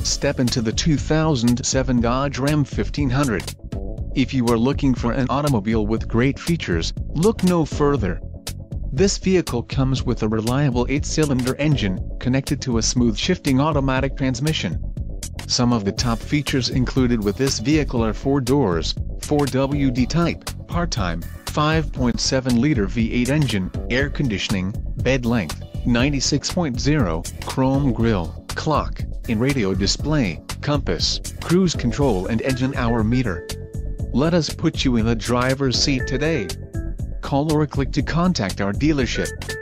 Step into the 2007 Dodge Ram 1500. If you are looking for an automobile with great features, look no further. This vehicle comes with a reliable 8-cylinder engine, connected to a smooth shifting automatic transmission. Some of the top features included with this vehicle are 4 doors, 4WD type, part-time, 5.7-liter V8 engine, air conditioning, bed length, 96.0, chrome grille, clock, in radio display, compass, cruise control and engine hour meter. Let us put you in the driver's seat today. Call or click to contact our dealership.